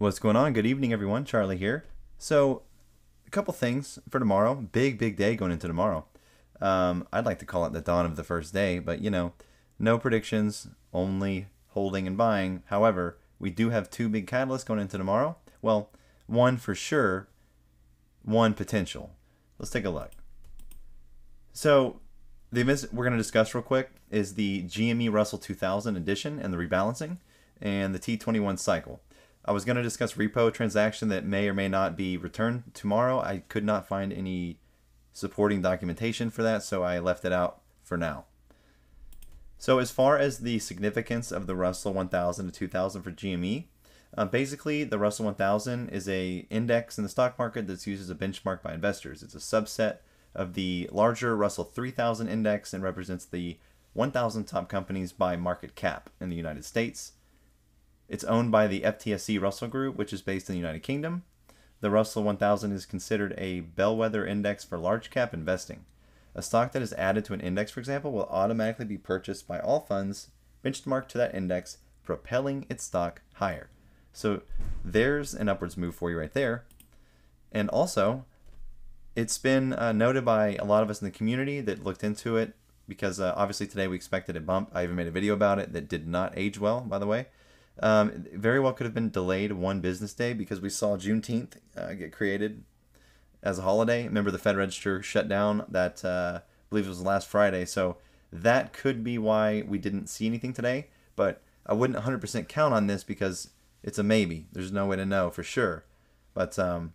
What's going on? Good evening, everyone. Charlie here. So, a couple things for tomorrow. Big, big day going into tomorrow. Um, I'd like to call it the dawn of the first day, but you know, no predictions, only holding and buying. However, we do have two big catalysts going into tomorrow. Well, one for sure, one potential. Let's take a look. So, the events we're going to discuss real quick is the GME Russell 2000 edition and the rebalancing, and the T21 cycle. I was going to discuss repo transaction that may or may not be returned tomorrow. I could not find any supporting documentation for that, so I left it out for now. So as far as the significance of the Russell 1000 to 2000 for GME, uh, basically the Russell 1000 is a index in the stock market that's used as a benchmark by investors. It's a subset of the larger Russell 3000 index and represents the 1000 top companies by market cap in the United States. It's owned by the FTSE Russell Group, which is based in the United Kingdom. The Russell 1000 is considered a bellwether index for large cap investing. A stock that is added to an index, for example, will automatically be purchased by all funds benchmarked to that index, propelling its stock higher. So there's an upwards move for you right there. And also, it's been uh, noted by a lot of us in the community that looked into it because uh, obviously today we expected a bump. I even made a video about it that did not age well, by the way. Um, very well could have been delayed one business day because we saw Juneteenth uh, get created as a holiday. Remember, the Fed Register shut down that uh, I believe it was last Friday, so that could be why we didn't see anything today. But I wouldn't 100% count on this because it's a maybe. There's no way to know for sure. But um,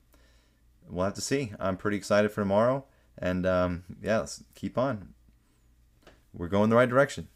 we'll have to see. I'm pretty excited for tomorrow, and um, yeah, let's keep on. We're going the right direction.